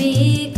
be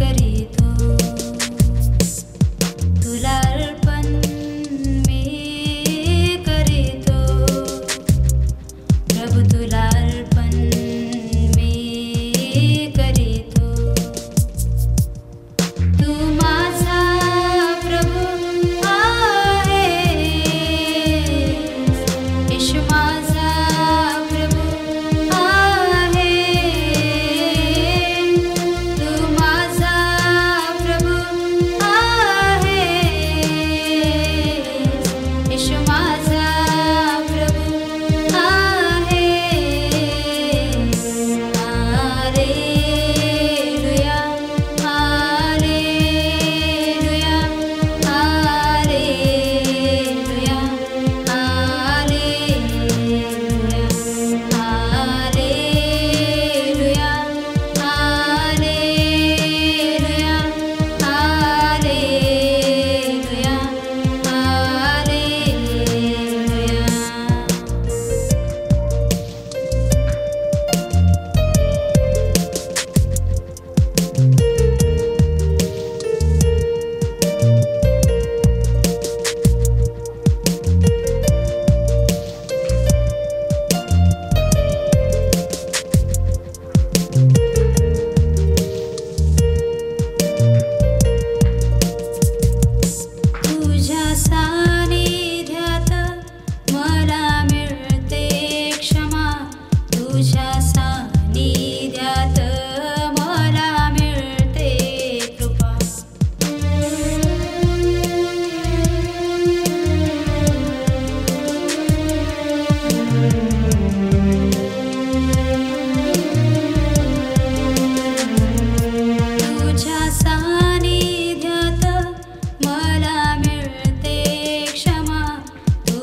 pasar.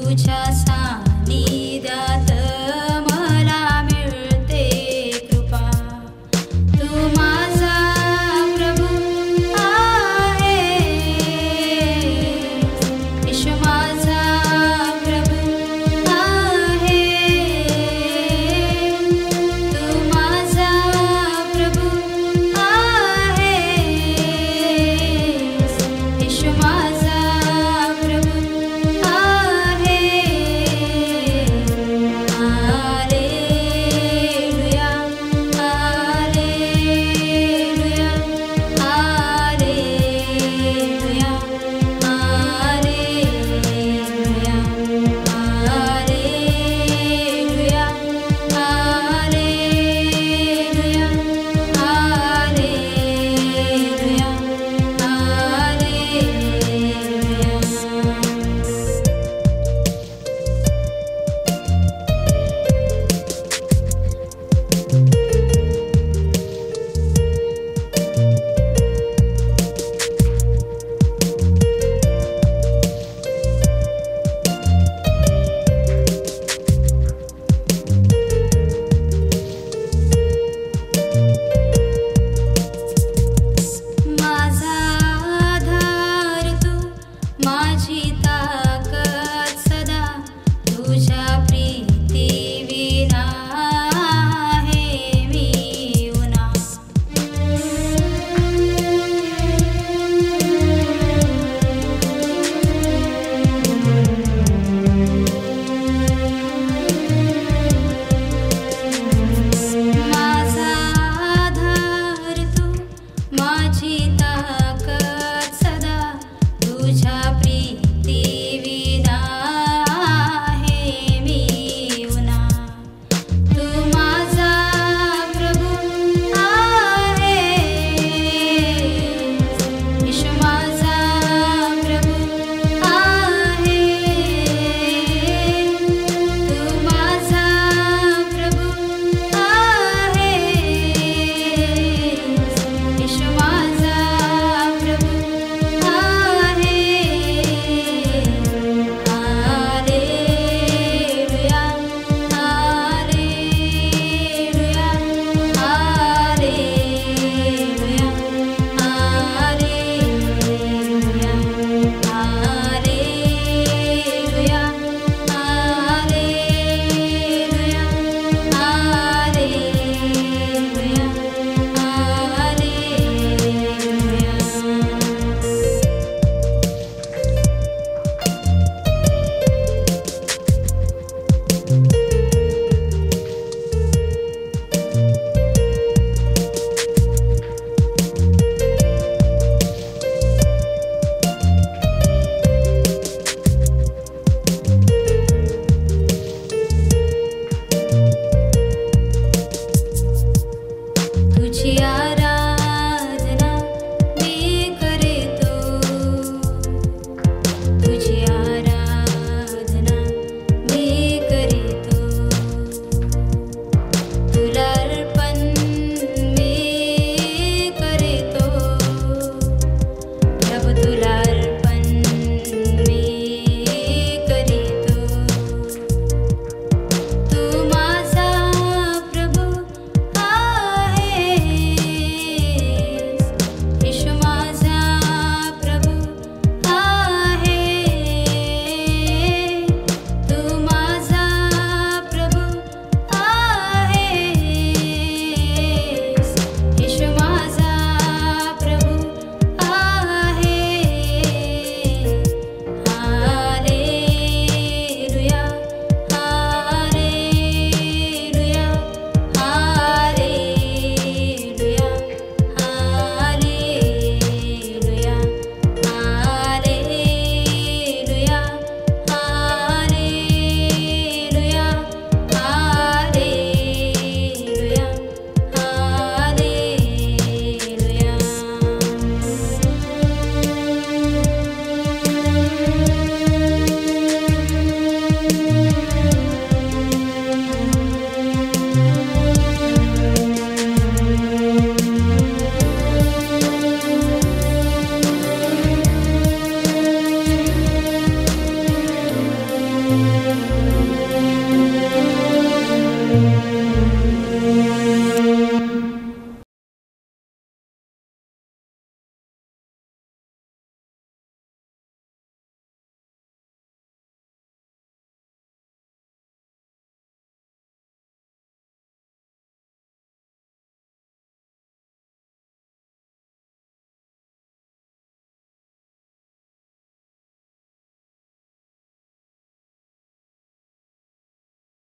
We just.